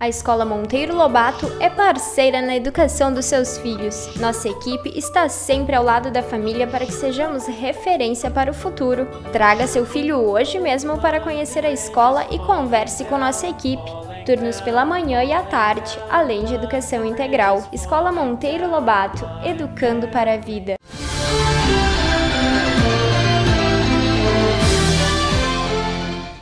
A Escola Monteiro Lobato é parceira na educação dos seus filhos. Nossa equipe está sempre ao lado da família para que sejamos referência para o futuro. Traga seu filho hoje mesmo para conhecer a escola e converse com nossa equipe. Turnos pela manhã e à tarde, além de educação integral. Escola Monteiro Lobato, educando para a vida.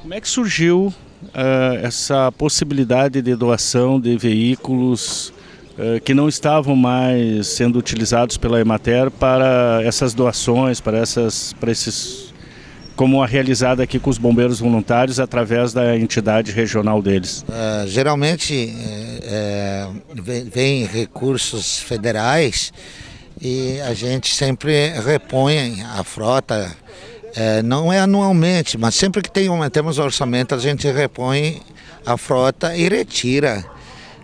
Como é que surgiu uh, essa possibilidade de doação de veículos uh, que não estavam mais sendo utilizados pela Emater para essas doações, para, essas, para esses, como a realizada aqui com os bombeiros voluntários através da entidade regional deles? Uh, geralmente é, vem, vem recursos federais e a gente sempre repõe a frota é, não é anualmente, mas sempre que tem um, temos orçamento, a gente repõe a frota e retira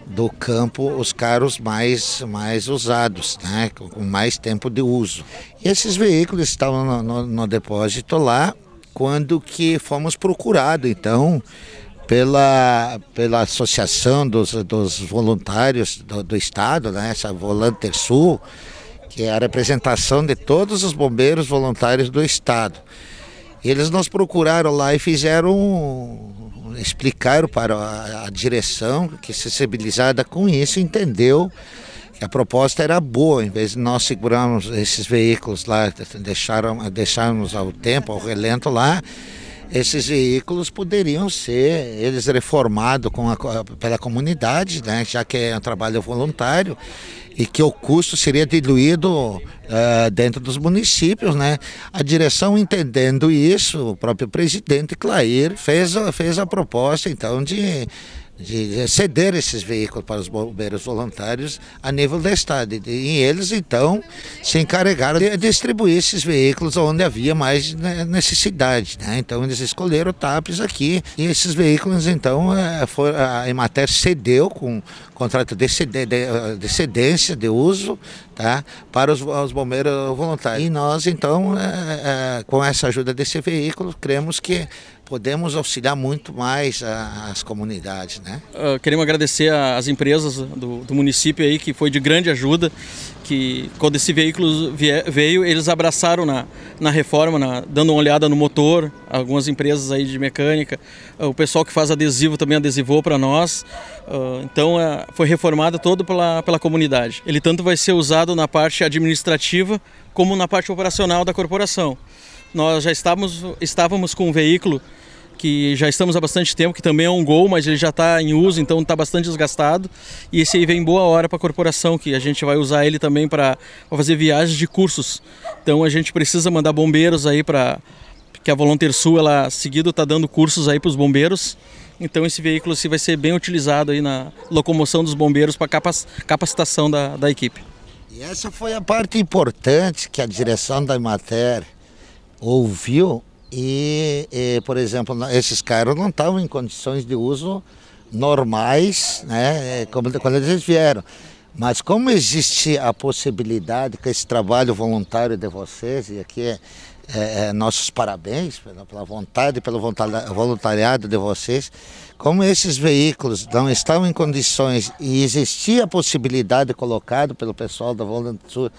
do campo os carros mais, mais usados, né, com mais tempo de uso. E esses veículos estavam no, no, no depósito lá quando que fomos procurados, então, pela, pela associação dos, dos voluntários do, do estado, né, essa Volanter Sul, que é a representação de todos os bombeiros voluntários do estado. Eles nos procuraram lá e fizeram, explicaram para a, direção que sensibilizada com isso entendeu que a proposta era boa, em vez de nós segurarmos esses veículos lá, deixaram, deixarmos ao tempo, ao relento lá, esses veículos poderiam ser eles reformados com a, pela comunidade, né, já que é um trabalho voluntário e que o custo seria diluído uh, dentro dos municípios, né? A direção entendendo isso, o próprio presidente Clair fez, fez a proposta então de de ceder esses veículos para os bombeiros voluntários a nível do estado. E eles então se encarregaram de distribuir esses veículos onde havia mais necessidade. Né? Então eles escolheram o TAPES aqui e esses veículos então é, a Emater cedeu com contrato de, de de uso tá? para os, os bombeiros voluntários. E nós então, é, é, com essa ajuda desse veículo, cremos que podemos auxiliar muito mais as comunidades, né? Uh, queremos agradecer às empresas do, do, município aí que foi de grande ajuda, que quando esse veículo veio eles abraçaram na, na reforma, na, dando uma olhada no motor, algumas empresas aí de mecânica, uh, o pessoal que faz adesivo também adesivou para nós, uh, então foi reformado todo pela, pela comunidade. Ele tanto vai ser usado na parte administrativa como na parte operacional da corporação. Nós já estávamos, estávamos com um veículo que já estamos há bastante tempo, que também é um Gol, mas ele já está em uso, então está bastante desgastado. E esse aí vem boa hora para a corporação, que a gente vai usar ele também para fazer viagens de cursos. Então a gente precisa mandar bombeiros aí para que a Volunteer Sul, ela seguido está dando cursos aí para os bombeiros. Então esse veículo assim, vai ser bem utilizado aí na locomoção dos bombeiros para capacitação da, da equipe. E essa foi a parte importante que a direção da Imater ouviu e, e, por exemplo, esses carros não estavam em condições de uso normais, né, como quando eles vieram. Mas como existe a possibilidade que esse trabalho voluntário de vocês, e aqui é, é, nossos parabéns pela, pela vontade, pelo voluntariado de vocês, como esses veículos não estão em condições e existia a possibilidade colocada pelo pessoal da Voluntur,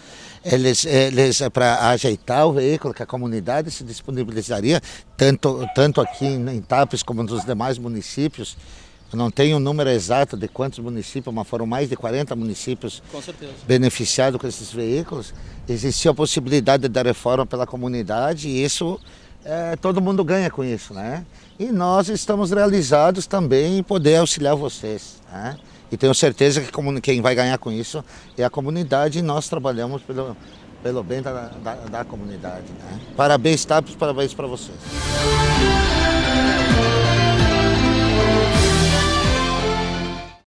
eles, eles é para ajeitar o veículo, que a comunidade se disponibilizaria, tanto, tanto aqui em Tapes como nos demais municípios, eu não tenho o um número exato de quantos municípios, mas foram mais de 40 municípios beneficiados com esses veículos. Existia a possibilidade da reforma pela comunidade e isso é, todo mundo ganha com isso, né? E nós estamos realizados também em poder auxiliar vocês, né? E tenho certeza que quem vai ganhar com isso é a comunidade e nós trabalhamos pelo, pelo bem da, da, da comunidade. Né? Parabéns, Tapos, parabéns para vocês.